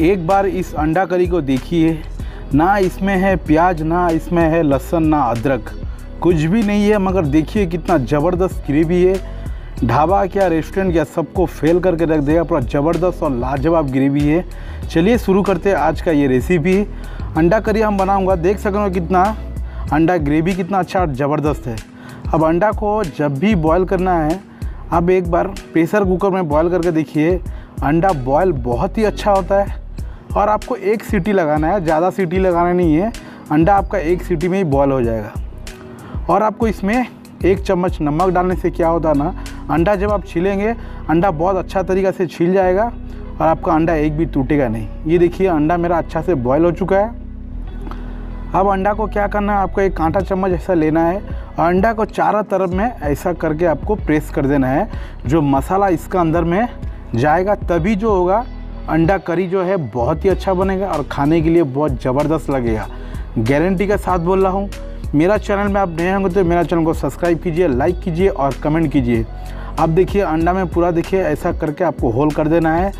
एक बार इस अंडा करी को देखिए। ना इसमें है प्याज, ना इसमें है लहसुन, ना अदरक। कुछ भी नहीं है, मगर देखिए कितना ज़बरदस्त ग्रेवी है। ढाबा क्या, रेस्टोरेंट क्या, सबको फेल करके रख देगा पूरा ज़बरदस्त और लाजवाब ग्रेवी है। चलिए शुरू करते हैं आज का ये रेसिपी अंडा करी हम बनाऊँगा। देख सकोगे कितना? अंडा ग्रेवी कितना अच्छा और ज़बरदस्त है। अब अंडा को जब भी बॉईल करना है, अब एक बार प्रेशर कुकर में बॉईल करके देखिए। अंडा बॉयल बहुत ही अच्छा होता है। और आपको एक सीटी लगाना है, ज़्यादा सीटी लगाना नहीं है, अंडा आपका एक सीटी में ही बॉयल हो जाएगा। और आपको इसमें एक चम्मच नमक डालने से क्या होता ना, अंडा जब आप छीलेंगे, अंडा बहुत अच्छा तरीक़ा से छील जाएगा और आपका अंडा एक भी टूटेगा नहीं। ये देखिए, अंडा मेरा अच्छा से बॉयल हो चुका है। अब अंडा को क्या करना है, आपको एक कांटा चम्मच ऐसा लेना है। और अंडा को चारों तरफ़ में ऐसा करके आपको प्रेस कर देना है। जो मसाला इसका अंदर में जाएगा, तभी जो होगा अंडा करी जो है बहुत ही अच्छा बनेगा और खाने के लिए बहुत ज़बरदस्त लगेगा। गारंटी के साथ बोल रहा हूँ, मेरा चैनल में आप नए होंगे तो मेरा चैनल को सब्सक्राइब कीजिए लाइक कीजिए और कमेंट कीजिए। अब देखिए, अंडा में पूरा देखिए, ऐसा करके आपको होल कर देना है।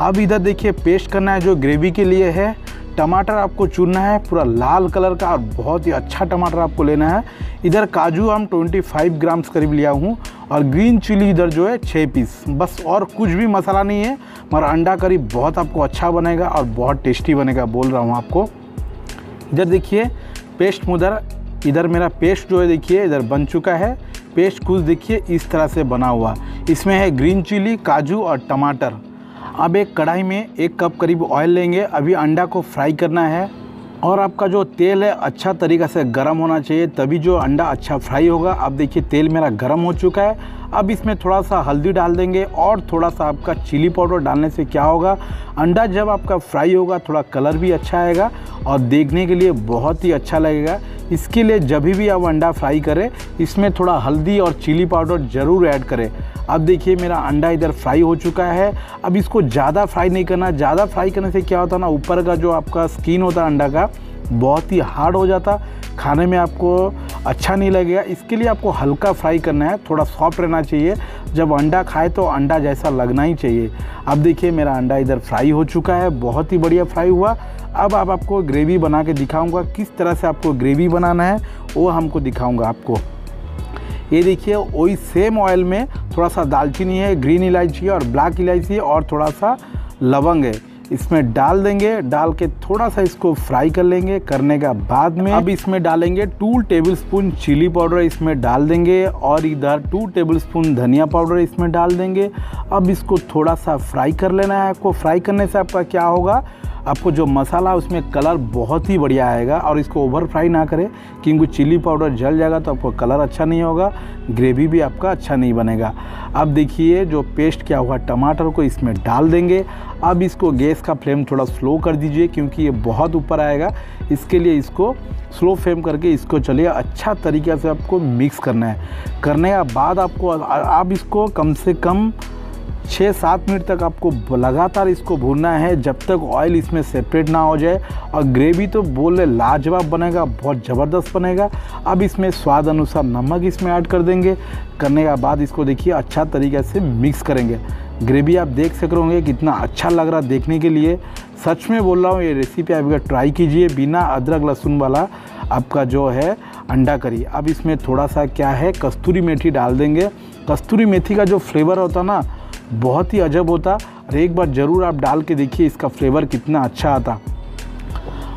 अब इधर देखिए पेस्ट करना है जो ग्रेवी के लिए है। टमाटर आपको चुनना है, पूरा लाल कलर का और बहुत ही अच्छा टमाटर आपको लेना है। इधर काजू हम 25 ग्राम्स करीब लिया हूँ और ग्रीन चिली इधर जो है छः पीस। बस और कुछ भी मसाला नहीं है, मगर अंडा करी बहुत आपको अच्छा बनेगा और बहुत टेस्टी बनेगा, बोल रहा हूँ आपको। इधर देखिए, पेस्ट उधर, इधर मेरा पेस्ट जो है देखिए, इधर बन चुका है। पेस्ट कुछ देखिए, इस तरह से बना हुआ। इसमें है ग्रीन चिली, काजू और टमाटर। अब एक कढ़ाई में एक कप करीब ऑयल लेंगे। अभी अंडा को फ्राई करना है। और आपका जो तेल है अच्छा तरीक़ा से गर्म होना चाहिए, तभी जो अंडा अच्छा फ्राई होगा। अब देखिए, तेल मेरा गर्म हो चुका है। अब इसमें थोड़ा सा हल्दी डाल देंगे और थोड़ा सा आपका चिली पाउडर डालने से क्या होगा? अंडा जब आपका फ्राई होगा, थोड़ा कलर भी अच्छा आएगा और देखने के लिए बहुत ही अच्छा लगेगा। इसके लिए जब भी आप अंडा फ्राई करें, इसमें थोड़ा हल्दी और चिली पाउडर ज़रूर ऐड करें। अब देखिए मेरा अंडा इधर फ्राई हो चुका है। अब इसको ज़्यादा फ्राई नहीं करना। ज़्यादा फ्राई करने से क्या होता है ना, ऊपर का जो आपका स्किन होता है अंडा का, बहुत ही हार्ड हो जाता। खाने में आपको अच्छा नहीं लगेगा। इसके लिए आपको हल्का फ्राई करना है। थोड़ा सॉफ्ट रहना चाहिए। जब अंडा खाए तो अंडा जैसा लगना ही चाहिए। अब देखिए मेरा अंडा इधर फ्राई हो चुका है। बहुत ही बढ़िया फ्राई हुआ। अब आप आपको ग्रेवी बना के दिखाऊँगा। किस तरह से आपको ग्रेवी बनाना है, वो हमको दिखाऊँगा आपको। ये देखिए, वही सेम ऑयल में थोड़ा सा दालचीनी है ग्रीन इलायची है और ब्लैक इलायची है और थोड़ा सा लवंग है। इसमें डाल देंगे, डाल के थोड़ा सा इसको फ्राई कर लेंगे। करने का बाद में अब इसमें डालेंगे two tablespoon chilli powder इसमें डाल देंगे और इधर टू टेबल स्पून धनिया पाउडर इसमें डाल देंगे। अब इसको थोड़ा सा फ्राई कर लेना है आपको। फ्राई करने से आपका क्या होगा? आपको जो मसाला, उसमें कलर बहुत ही बढ़िया आएगा और इसको ओवर फ्राई ना करें। क्योंकि चिली पाउडर जल जाएगा तो आपको कलर अच्छा नहीं होगा, ग्रेवी भी आपका अच्छा नहीं बनेगा। अब देखिए, जो पेस्ट क्या हुआ टमाटर को इसमें डाल देंगे। अब इसको गैस का फ्लेम थोड़ा स्लो कर दीजिए, क्योंकि ये बहुत ऊपर आएगा। इसके लिए इसको स्लो फ्लेम करके इसको चलिए अच्छा तरीके से आपको मिक्स करना है। करने के बाद आपको आप इसको कम से कम छः सात मिनट तक आपको लगातार इसको भूनना है, जब तक ऑयल इसमें सेपरेट ना हो जाए। और ग्रेवी तो बोल लाजवाब बनेगा, बहुत ज़बरदस्त बनेगा। अब इसमें स्वाद अनुसार नमक इसमें ऐड कर देंगे। करने के बाद इसको देखिए अच्छा तरीके से मिक्स करेंगे। ग्रेवी आप देख सक रहे होंगे, कितना अच्छा लग रहा देखने के लिए। सच में बोल रहा हूँ, ये रेसिपी आप ट्राई कीजिए, बिना अदरक, लहसुन वाला आपका जो है, अंडा करी। अब इसमें थोड़ा सा क्या है, कस्तूरी मेथी डाल देंगे। कस्तूरी मेथी का जो फ्लेवर होता ना बहुत ही अजब होता और एक बार ज़रूर आप डाल के देखिए इसका फ्लेवर कितना अच्छा आता।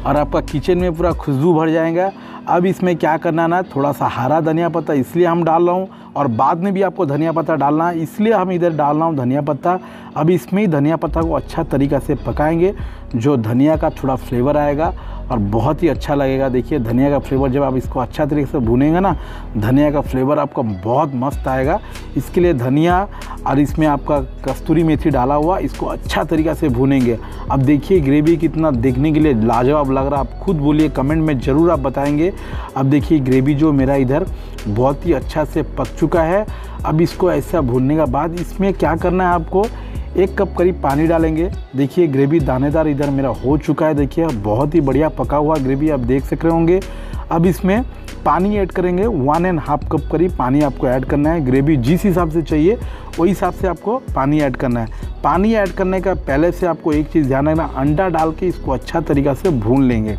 और आपका किचन में पूरा खुशबू भर जाएगा। अब इसमें क्या करना ना थोड़ा सा हरा धनिया पत्ता इसलिए हम डाल रहा हूँ और बाद में भी आपको धनिया पत्ता डालना है, इसलिए हम इधर डाल रहा हूँ धनिया पत्ता। अब इसमें ही धनिया पत्ता को अच्छा तरीक़ा से पकाएँगे। जो धनिया का थोड़ा फ्लेवर आएगा और बहुत ही अच्छा लगेगा। देखिए, धनिया का फ्लेवर जब आप इसको अच्छा तरीके से भुनेंगे ना, धनिया का फ्लेवर आपका बहुत मस्त आएगा। इसके लिए धनिया और इसमें आपका कस्तूरी मेथी डाला हुआ, इसको अच्छा तरीक़ा से भुनेंगे। अब देखिए, ग्रेवी कितना देखने के लिए लाजवाब लग रहा आप खुद बोलिए, कमेंट में ज़रूर आप बताएँगे। अब देखिए, ग्रेवी जो मेरा इधर बहुत ही अच्छा से पक चुका है। अब इसको ऐसा भूनने के बाद इसमें क्या करना है आपको? एक कप करीब पानी डालेंगे। देखिए, ग्रेवी दानेदार इधर मेरा हो चुका है। देखिए, बहुत ही बढ़िया पका हुआ ग्रेवी आप देख सक रहे होंगे। अब इसमें पानी ऐड करेंगे। वन एंड हाफ़ कप करीब पानी आपको ऐड करना है। ग्रेवी जिस हिसाब से चाहिए, वही हिसाब से आपको पानी ऐड करना है। पानी ऐड करने का पहले से आपको एक चीज़ ध्यान रखना, अंडा डाल के इसको अच्छा तरीक़ा से भून लेंगे।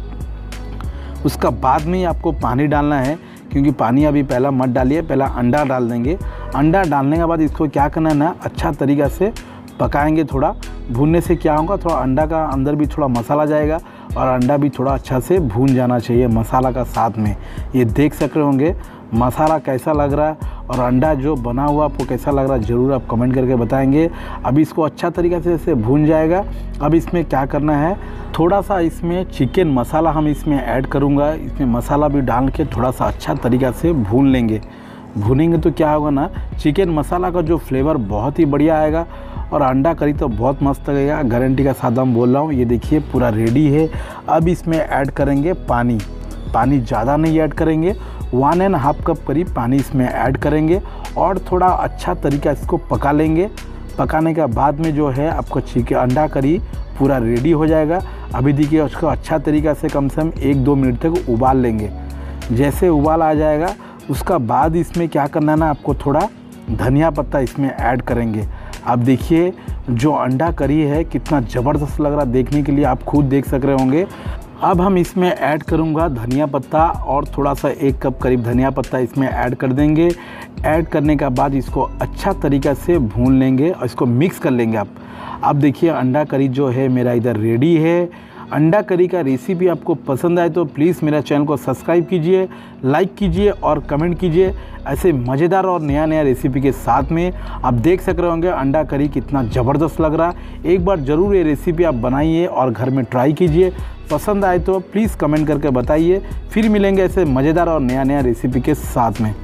उसका बाद में ही आपको पानी डालना है, क्योंकि पानी अभी पहला मत डालिए, पहला अंडा डाल देंगे। अंडा डालने के बाद इसको क्या करना है ना अच्छा तरीक़ा से पकाएँगे थोड़ा, भूनने से क्या होगा, थोड़ा अंडा का अंदर भी थोड़ा मसाला जाएगा और अंडा भी थोड़ा अच्छा से भून जाना चाहिए मसाला का साथ में। ये देख सक रहे होंगे मसाला कैसा लग रहा है और अंडा जो बना हुआ आपको कैसा लग रहा है ज़रूर आप कमेंट करके बताएँगे। अब इसको अच्छा तरीक़े से इसे भून जाएगा। अब इसमें क्या करना है, थोड़ा सा इसमें चिकन मसाला हम इसमें ऐड करूँगा। इसमें मसाला भी डाल के थोड़ा सा अच्छा तरीक़ा से भून लेंगे। भूनेंगे तो क्या होगा ना? चिकन मसाला का जो फ्लेवर बहुत ही बढ़िया आएगा और अंडा करी तो बहुत मस्त लगेगा। गारंटी का साथ हम बोल रहा हूँ, ये देखिए पूरा रेडी है। अब इसमें ऐड करेंगे पानी। पानी ज़्यादा नहीं ऐड करेंगे। वन एंड हाफ़ कप करीब पानी इसमें ऐड करेंगे और थोड़ा अच्छा तरीका इसको पका लेंगे। पकाने के बाद में जो है आपको चिकन अंडा करी पूरा रेडी हो जाएगा। अभी देखिए उसको अच्छा तरीका से कम से कम एक दो मिनट तक उबाल लेंगे। जैसे उबाल आ जाएगा उसका बाद इसमें क्या करना है ना, आपको थोड़ा धनिया पत्ता इसमें ऐड करेंगे। आप देखिए, जो अंडा करी है, कितना ज़बरदस्त लग रहा देखने के लिए, आप खुद देख सक रहे होंगे। अब हम इसमें ऐड करूँगा धनिया पत्ता और थोड़ा सा एक कप करीब धनिया पत्ता इसमें ऐड कर देंगे। ऐड करने के बाद इसको अच्छा तरीक़ा से भून लेंगे और इसको मिक्स कर लेंगे आप। अब देखिए, अंडा करी जो है, मेरा इधर रेडी है। अंडा करी का रेसिपी आपको पसंद आए तो प्लीज़ मेरा चैनल को सब्सक्राइब कीजिए लाइक कीजिए और कमेंट कीजिए ऐसे मज़ेदार और नया नया रेसिपी के साथ में। आप देख सक रहे होंगे अंडा करी कितना ज़बरदस्त लग रहा। है एक बार ज़रूर ये रेसिपी आप बनाइए और घर में ट्राई कीजिए। पसंद आए तो प्लीज़ कमेंट करके बताइए। फिर मिलेंगे ऐसे मज़ेदार और नया नया रेसिपी के साथ में।